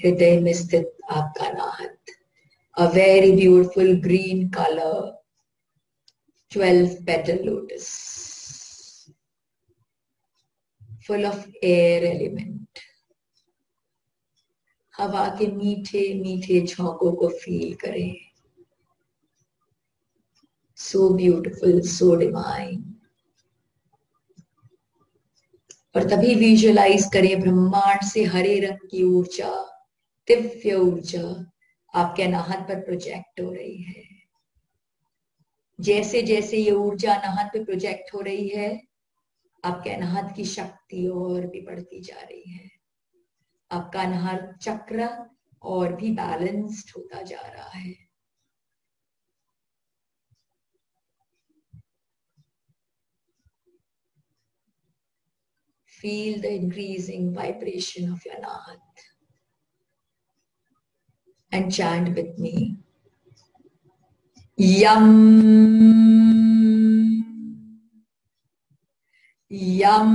हृदय में स्थित आपका Anahata a very beautiful green colour twelve petal lotus full of air element हवा के मीठे मीठे झोंकों को फील करें। सो ब्यूटिफुल सो डिवाइन और तभी विजुअलाइज करें ब्रह्मांड से हरे रंग की ऊर्जा। दिव्य ऊर्जा आपके अनाहत पर प्रोजेक्ट हो रही है। जैसे जैसे ये ऊर्जा अनाहत पे प्रोजेक्ट हो रही है, आपके अनाहत की शक्ति और भी बढ़ती जा रही है। आपका अनाहत चक्र और भी बैलेंस्ड होता जा रहा है। Feel the increasing vibration of your Nahat. And chant with me. Yum. Yum.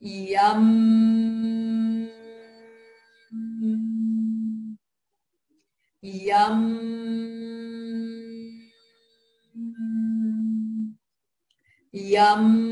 Yum. Yum. Yum.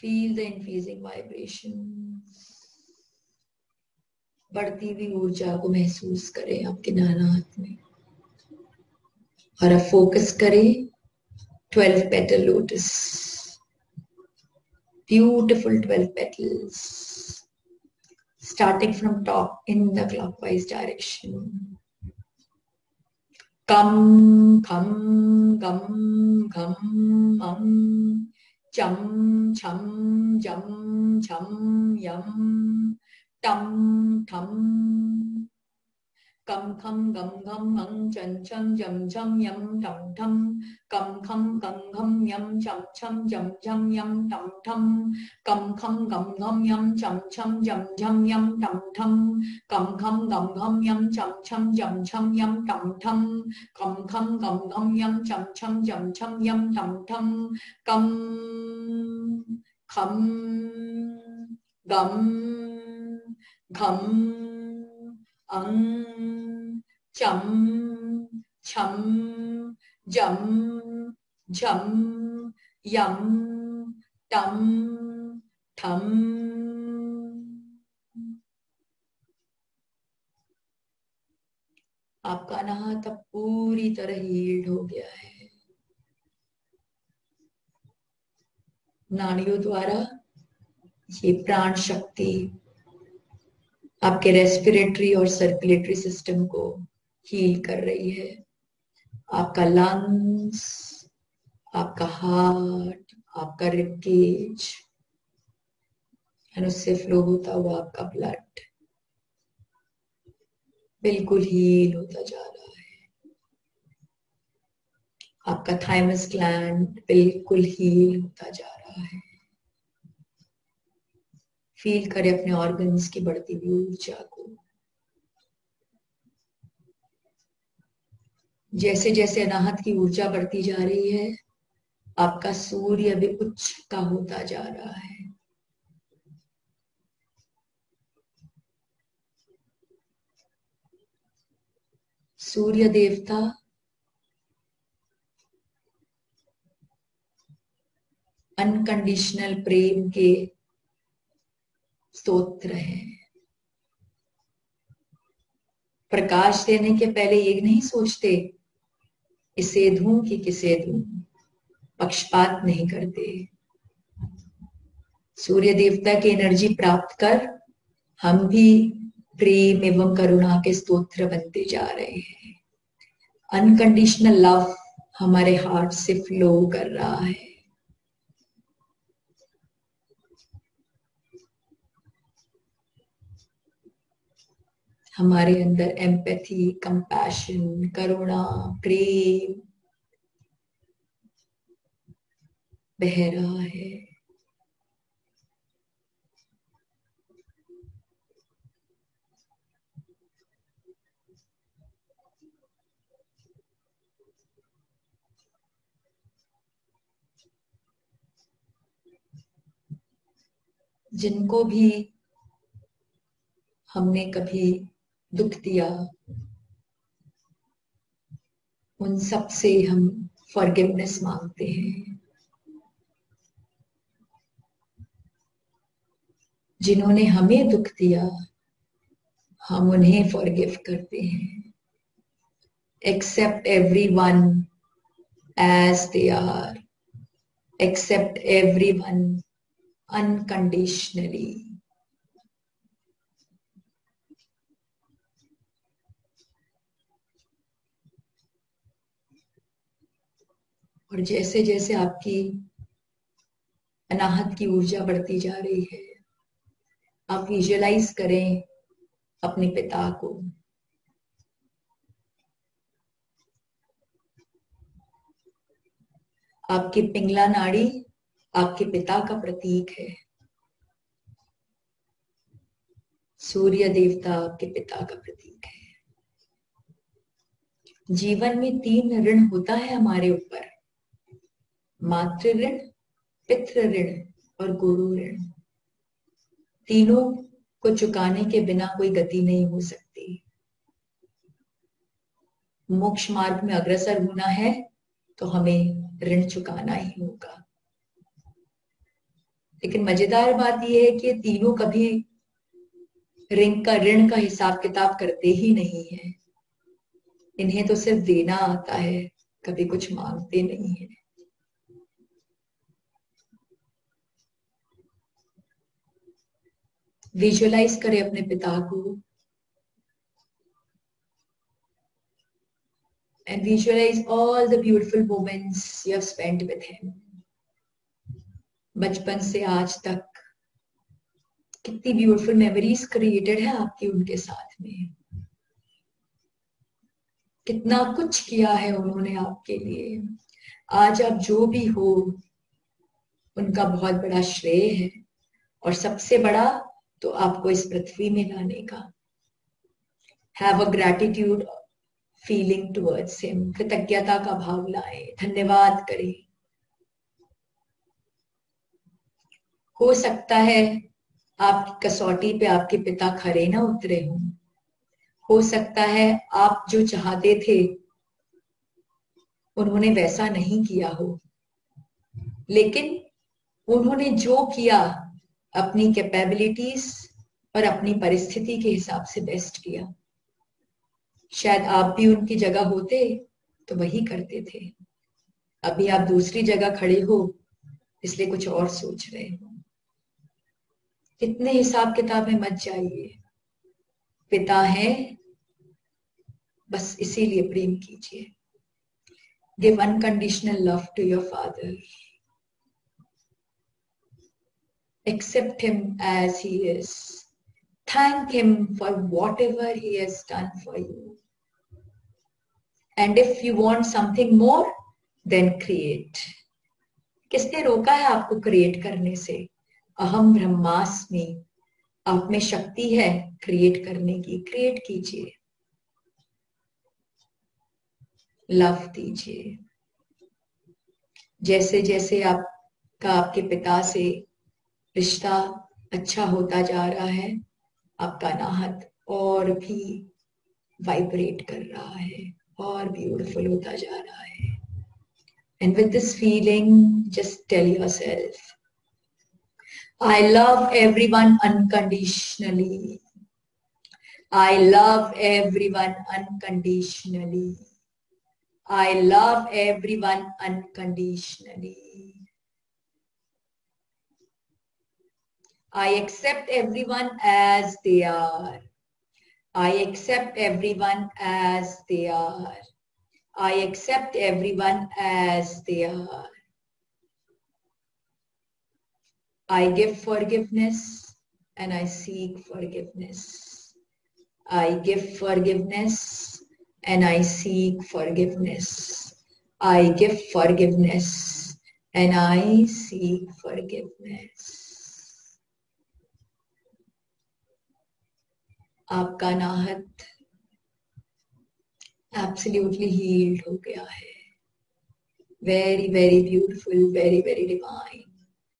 Feel the infusing vibration बढ़ती हुई ऊर्जा को महसूस करें आपके नाना हाथ में। और अब फोकस करें twelve petal lotus beautiful twelve petals from top in the clockwise direction. Come, come, come, come, um, chum chum chum chum yum tum tum cầm khâm gầm khâm ngân trần chân dầm châm yum tầm thâm cầm khâm cầm khâm yum chầm châm dầm châm yum tầm thâm cầm khâm gầm khâm yum chầm châm dầm châm yum tầm thâm cầm khâm gầm khâm yum chầm châm dầm châm yum tầm thâm cầm khâm gầm khâm yum chầm châm dầm châm yum tầm thâm cầm khâm gầm khâm अं चम छम जम झम यम टम ठम आपका नहा तब पूरी तरह हील्ड हो गया है। नाड़ियों द्वारा ये प्राण शक्ति आपके रेस्पिरेटरी और सर्कुलेटरी सिस्टम को हील कर रही है। आपका लंग्स आपका हार्ट आपका रिकेज उससे फ्लो होता हुआ, आपका ब्लड बिल्कुल हील होता जा रहा है। आपका थाइमस ग्लैंड बिल्कुल हील होता जा रहा है फील करें अपने ऑर्गन्स की बढ़ती हुई ऊर्जा को जैसे जैसे अनाहत की ऊर्जा बढ़ती जा रही है, आपका सूर्य भी उच्च का होता जा रहा है। सूर्य देवता अनकंडीशनल प्रेम के स्तोत्र है। प्रकाश देने के पहले ये नहीं सोचते इसे धू कि किसे दू पक्षपात नहीं करते। सूर्य देवता की एनर्जी प्राप्त कर हम भी प्रेम एवं करुणा के स्तोत्र बनते जा रहे हैं। अनकंडीशनल लव हमारे हार्ट से फ्लो कर रहा है। हमारे अंदर एम्पैथी कंपैशन करुणा प्रेम बह रहा है। जिनको भी हमने कभी दुख दिया। उन सबसे हम फॉरगिवनेस मांगते हैं। जिन्होंने हमें दुख दिया, हम उन्हें फॉरगिव करते हैं। Accept everyone as they are accept everyone unconditionally. और जैसे जैसे आपकी अनाहत की ऊर्जा बढ़ती जा रही है, आप विजुअलाइज करें अपने पिता को। आपकी पिंगला नाड़ी आपके पिता का प्रतीक है। सूर्य देवता आपके पिता का प्रतीक है। जीवन में तीन ऋण होता है हमारे ऊपर। मातृ ऋण, पितृ ऋण और गुरु ऋण। तीनों को चुकाने के बिना कोई गति नहीं हो सकती। मोक्ष मार्ग में अग्रसर होना है तो हमें ऋण चुकाना ही होगा। लेकिन मज़ेदार बात यह है कि तीनों कभी ऋण का ऋण का हिसाब किताब करते ही नहीं है। इन्हें तो सिर्फ़ देना आता है, कभी कुछ मांगते नहीं है। विजुअलाइज करें अपने पिता को and visualize all the beautiful moments you have spent with him. बचपन से आज तक कितनी ब्यूटीफुल मेमोरीज क्रिएटेड है आपकी उनके साथ में। कितना कुछ किया है उन्होंने आपके लिए। आज आप जो भी हो, उनका बहुत बड़ा श्रेय है। और सबसे बड़ा तो आपको इस पृथ्वी में लाने का। Have a gratitude feeling towards him कृतज्ञता का भाव लाए। धन्यवाद करें। हो सकता है आपकी कसौटी पे आपके पिता खरे ना उतरे हों। हो सकता है आप जो चाहते थे, उन्होंने वैसा नहीं किया हो। लेकिन उन्होंने जो किया अपनी कैपेबिलिटीज और अपनी परिस्थिति के हिसाब से बेस्ट किया। शायद आप भी उनकी जगह होते तो वही करते थे। अभी आप दूसरी जगह खड़े हो, इसलिए कुछ और सोच रहे हो। इतने हिसाब किताब में मत जाइए। पिता है, बस इसीलिए प्रेम कीजिए। Give unconditional love to your father accept him as he is. Thank him for whatever he has done for you. And if you want something more, then create. किसने रोका है आपको क्रिएट करने से अहम ब्रह्मास्मि आप में शक्ति है क्रिएट करने की क्रिएट कीजिए लव दीजिए जैसे जैसे आपका आपके पिता से रिश्ता अच्छा होता जा रहा है, आपका नाहत और भी वाइब्रेट कर रहा है, और भी ब्यूटिफुल होता जा रहा है। And with this feeling just tell yourself I love everyone unconditionally I love everyone unconditionally I love everyone unconditionally I accept everyone as they are. I accept everyone as they are. I accept everyone as they are. I give forgiveness and I seek forgiveness. I give forgiveness and I seek forgiveness. I give forgiveness and I seek forgiveness. आपका नाहत absolutely heeled हो गया है। Very very beautiful very very divine